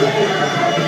Obrigado.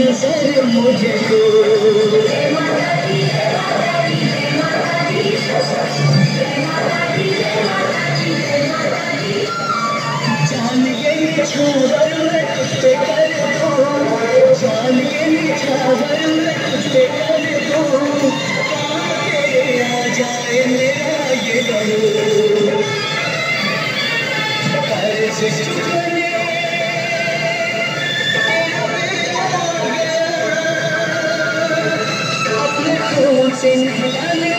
नज़र मुझको जान गई छोड़ sing.